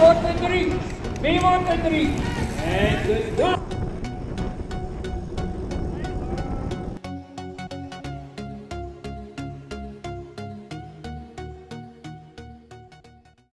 Sport Tangerine, Memo Tangerine, and good luck.